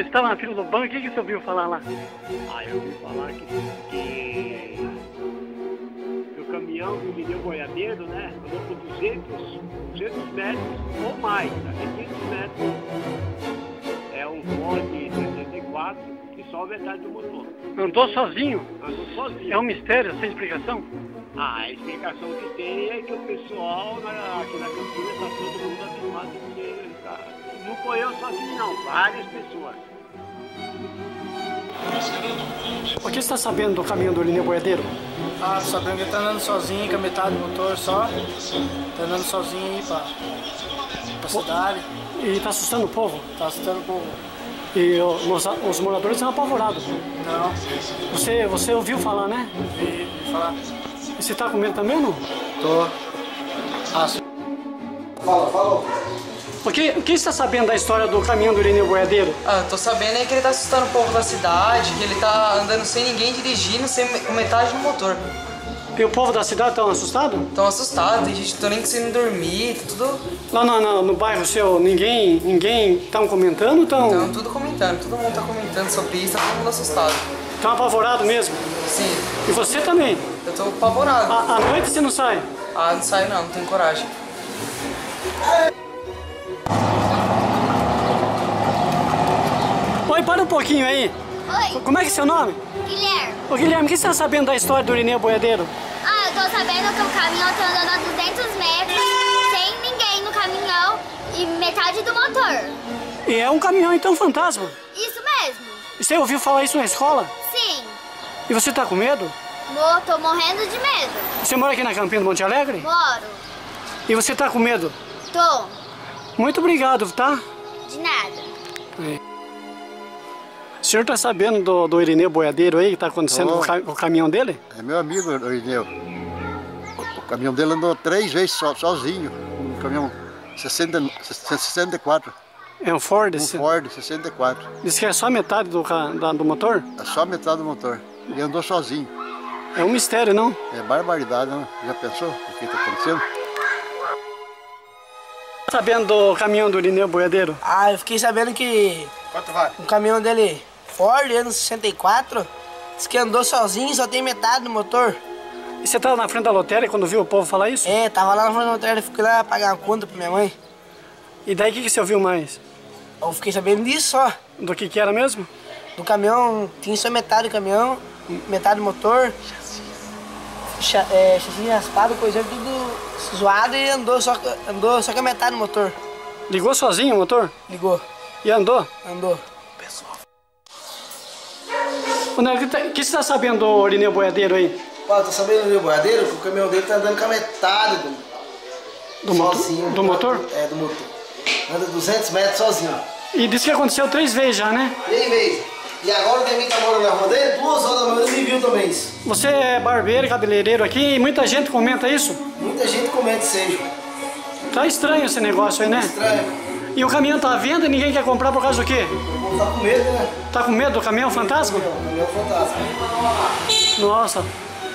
Você estava na fila do banco, o que, que você ouviu falar lá? Ah, eu ouvi falar que, que, que o caminhão do Mineu Boiadeiro, né, andou por 200, 200 metros ou mais, até 500 metros. É um Ford 64 que só metade do motor. Andou sozinho? Andou sozinho. É um mistério, sem explicação? Ah, a explicação que tem é que o pessoal na, aqui na Campina está todo mundo abismado porque tá, não foi eu sozinho não, várias pessoas. O que você está sabendo do caminhão do Lineu Boiadeiro? Ah, sabendo que ele tá andando sozinho, com a metade do motor só. Tá andando sozinho aí pra, pra cidade. E está assustando o povo? Tá assustando o povo. E os, os moradores estão apavorados. Não, Você, você ouviu falar, né? vi, vi falar. E você está com medo também ou não? Tô. Ah, O que, o que você está sabendo da história do caminhão do Lineu Boiadeiro? Ah, tô sabendo aí que ele tá assustando o povo da cidade, que ele tá andando sem ninguém dirigindo, sem, com metade no motor. E o povo da cidade estão assustado? Tão assustados, tem gente que tô nem conseguindo dormir, tá tudo. Lá no, no, no bairro seu, ninguém ninguém estão comentando? Estão Então, tudo comentando, todo mundo tá comentando sobre isso, tá todo mundo assustado. tão apavorado mesmo? Sim, E você também? eu tô apavorado. À, à noite você não sai? Ah, não saio não, não tenho coragem. Oi, para um pouquinho aí. Oi, Como é que é seu nome? Guilherme. Ô Guilherme, o que você está sabendo da história do Lineu Boiadeiro? Ah, eu tô sabendo que o caminhão tá andando a 200 metros, sem ninguém no caminhão e metade do motor. E é um caminhão então fantasma. Isso mesmo. E Você ouviu falar isso na escola? Sim. E você tá com medo? Mo, tô morrendo de medo. Você mora aqui na Campina do Monte Alegre? Moro. E você tá com medo? Tô. Muito obrigado, tá? De nada. O senhor tá sabendo do, do Irineu Boiadeiro aí, que tá acontecendo com o, com o caminhão dele? É meu amigo, o Irineu. O, caminhão dele andou três vezes so- sozinho. Um caminhão 60, 64. É um Ford? Um esse- Ford 64. Diz que é só metade do, da- do motor? É só metade do motor. E andou sozinho. É um mistério, não? É barbaridade, né? Já pensou o que está acontecendo? Tá Sabendo do caminhão do Irineu Boiadeiro? Ah, eu fiquei sabendo que Quanto vai? o caminhão dele, Ford, ano 64, disse que andou sozinho, só tem metade do motor. E você tava na frente da lotérica quando viu o povo falar isso? É, tava lá na frente da lotérica, fui lá pagar uma conta pra minha mãe. E daí o que, que você ouviu mais? Eu fiquei sabendo disso só. Do que que era mesmo? Do caminhão, tinha só metade do caminhão, metade do motor. Cha- é, chassi raspado, coisa tudo zoado e andou só, andou só com a metade do motor. Ligou sozinho o motor? Ligou, E andou? andou. O que, tá- que você tá sabendo do Irineu Boiadeiro aí? Tô sabendo no meu boiadeiro que o caminhão dele tá andando com a metade do, Do, motor? sozinho. do motor? É, do motor. Anda 200 metros sozinho. E disse que aconteceu três vezes já, né? Três vezes. E agora o Demi tá morando na rua dele, duas horas da manhã ele me viu também isso. Você é barbeiro, cabeleireiro aqui e muita gente comenta isso? Muita gente comete seja. Tá estranho esse negócio aí, né? Estranho. E o caminhão tá à venda e ninguém quer comprar por causa do quê? Tá com medo, né? Tá com medo do caminhão fantasma? O caminhão fantasma. Nossa.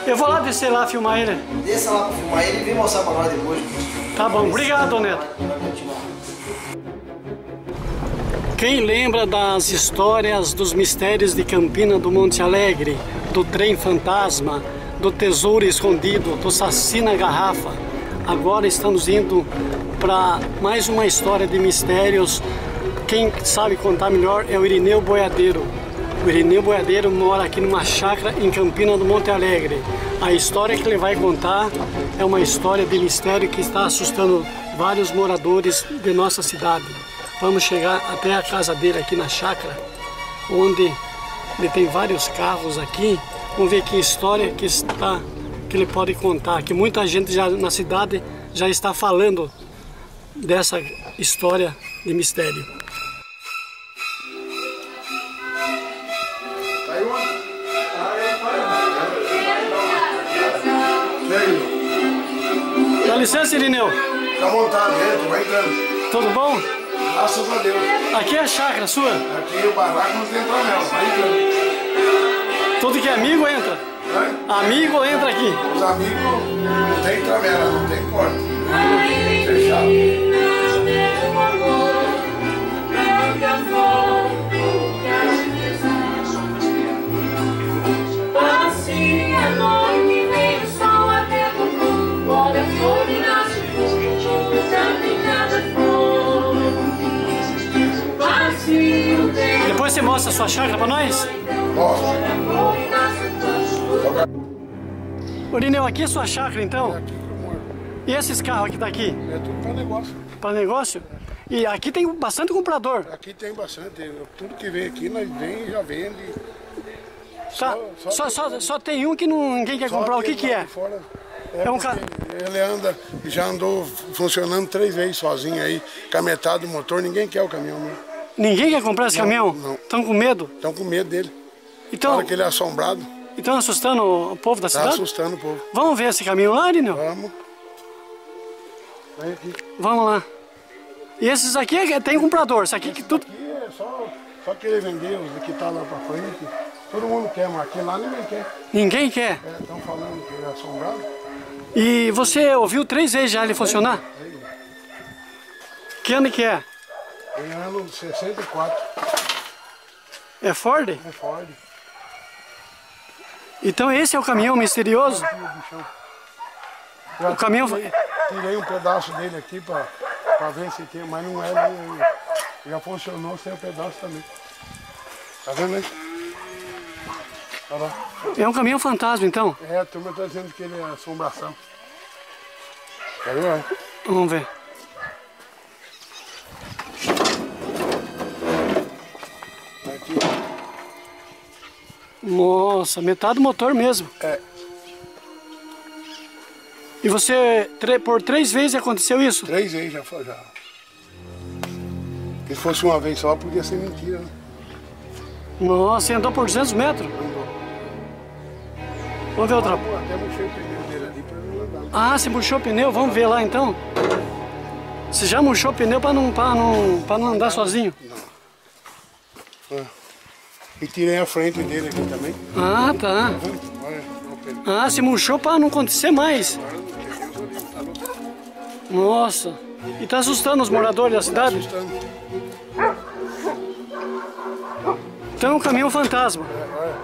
Eu vou lá descer lá filmar ele. Desça lá pra filmar ele e vem mostrar pra nós depois. Tá bom, obrigado, Neto. Quem lembra das histórias dos mistérios de Campina do Monte Alegre, do trem fantasma, do tesouro escondido, do saci na garrafa? Agora estamos indo para mais uma história de mistérios. Quem sabe contar melhor é o Irineu Boiadeiro. O Irineu Boiadeiro mora aqui numa chácara em Campina do Monte Alegre. A história que ele vai contar é uma história de mistério que está assustando vários moradores de nossa cidade. Vamos chegar até a casa dele aqui na chácara, onde ele tem vários carros aqui. Vamos ver que história que está que ele pode contar. Que muita gente já na cidade já está falando dessa história de mistério. Dá licença, Irineu. À vontade, entra, vai entrando. Tudo bom? Graças a Deus. Aqui é a chácara sua. Aqui o barraco não tem tramela, vai entrando. Tudo que é amigo entra. Amigo entra aqui. Os amigos não tem travela, não tem porta. Fechado. Depois você mostra a sua chácara pra nós? Mostra. Orineu, aqui é sua chácara então? E esses carros que tá aqui? É tudo para negócio. Para negócio? E aqui tem bastante comprador. Aqui tem bastante. Tudo que vem aqui, nós vem e já vende. Tá. Só, só, só, tem um que não, ninguém quer comprar. O que que é? Fora, É um ca- Ele anda, já andou funcionando três vezes sozinho aí, com a metade do motor, ninguém quer o caminhão mesmo. Ninguém quer comprar esse Não, caminhão? não. Estão com medo? Estão com medo dele. Então, Fala que ele é assombrado, estão assustando o povo da tá cidade? assustando o povo. Vamos ver esse caminhão lá, Arineu? Vamos. Vem aqui. Vamos lá. E esses aqui é- tem comprador. Isso aqui que tudo. Aqui é só, só querer vender os que tá lá pra frente. Todo mundo quer, mas aqui lá ninguém quer. Ninguém quer. Estão falando que ele é assombrado. E você ouviu três vezes já ele funcionar? Que ano que é? Ele é ano 64, É Ford? é Ford. Então esse é o caminhão misterioso? O caminhão- Tirei, tirei um pedaço dele aqui pra ver se tem, mas não é não. ainda. Já funcionou sem o pedaço também. Tá vendo aí? Lá. É um caminhão fantasma então. É, a turma tá dizendo que ele é assombração. Tá vendo? aí? Vamos ver. Aqui. Nossa, metade do motor mesmo. É. E você, por três vezes aconteceu isso? Três vezes já foi já. Se fosse uma vez só, podia ser mentira, né? Nossa, você andou por 200 metros? Vamos ver outra. Pô, até o pneu dele ali pra não andar. Ah, você murchou o pneu? Vamos ver lá então. Você já murchou o pneu para não, pra não, pra não andar sozinho? E tirei a frente dele aqui também. Ah, tá. O. Ah, você murchou para não acontecer mais. Nossa. E tá assustando os moradores da cidade? Assustando. Então é um caminhão fantasma. É, olha,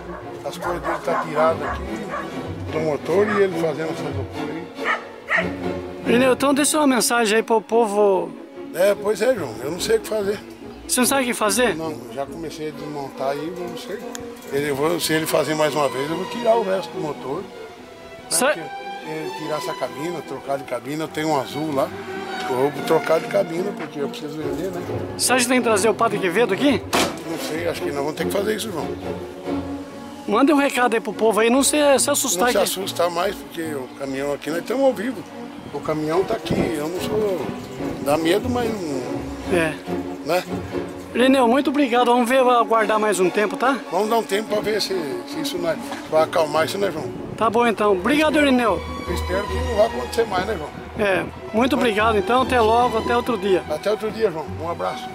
as coisas dele tá tiradas aqui do motor e ele fazendo essa loucura aí. Irineu, então deixa uma mensagem aí pro povo. É, pois é, João, eu não sei o que fazer. Você não sabe o que fazer? Não, já comecei a desmontar aí, não sei. Ele, vou, se ele fazer mais uma vez, eu vou tirar o resto do motor. Né? Porque, eh, tirar essa cabina, trocar de cabina, eu tenho um azul lá. Eu vou trocar de cabina, porque eu preciso vender, né? Você acha que tem que trazer o Padre Quevedo aqui? Não sei, acho que nós vamos ter que fazer isso, João. Manda um recado aí pro povo aí, não se, se assustar. Não se assustar mais, porque o caminhão aqui, nós estamos ao vivo. O caminhão tá aqui, eu não sou... Dá medo, mas não... É. Né? Irineu, muito obrigado. Vamos ver, aguardar mais um tempo, tá? Vamos dar um tempo para ver se, se isso não é, vai acalmar isso, né, João? Tá bom então. Obrigado, Irineu. Eu espero que não vai acontecer mais, né, João? É, muito obrigado então. Até logo, até outro dia. Até outro dia, João. Um abraço.